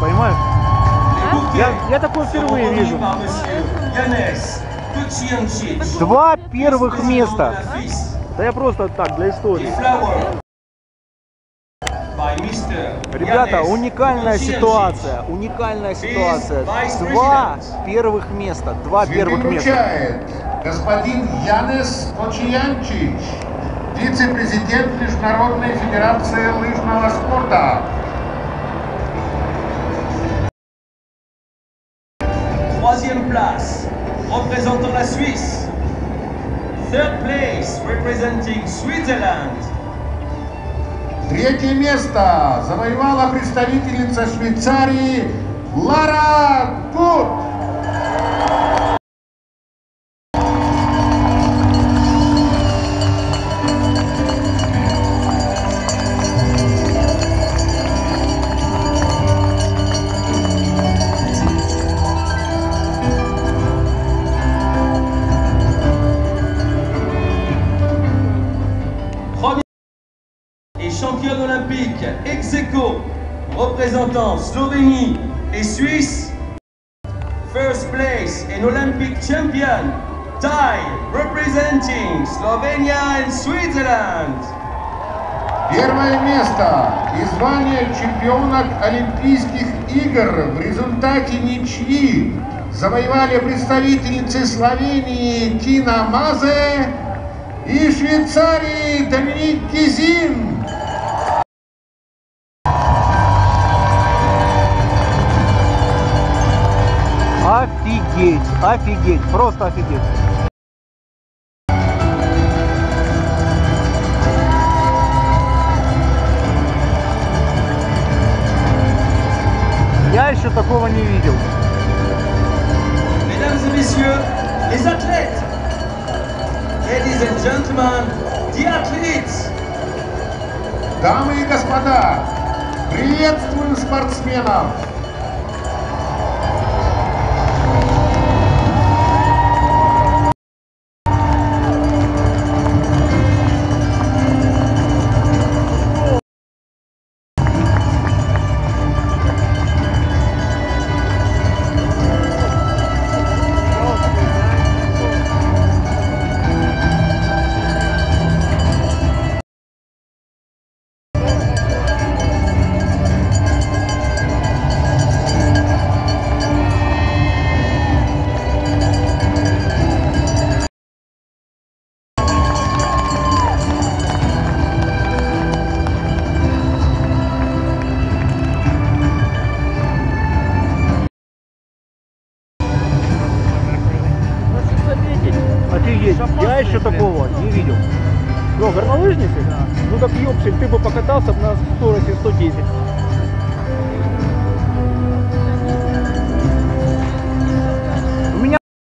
понимаешь? Bouquets Я, я такое seront впервые remis вижу. par monsieur Yannis Kuchiancic, Два первых места. Да я просто так, для истории. Ребята, уникальная ситуация, уникальная ситуация. Два первых места, два первых места. господин Янес Кочиянчич, вице-президент Международной Федерации лыжного спорта. Place, représentant la Suisse. Third place, representing Switzerland. Третье место завоевала представительница Швейцарии Лара Гуд. championne olympique ex aequo, représentant Slovénie et Suisse. First place and Olympic champion, Thai, representing Slovenia and Switzerland. Первое место и звание чемпионок Олимпийских игр в результате ничьи завоевали представительницы Словении Тина Мазе и Швейцарии Доминик Кизин. Офигеть, офигеть, просто офигеть. Я еще такого не видел. Mesdames et messieurs, les athlètes. Ladies and gentlemen, the athletes. Дамы и господа, приветствую спортсменов! Офигеть, я еще такого не видел. Ну, горнолыжники? Ну так ёпсель, ты бы покатался бы на скорости 110.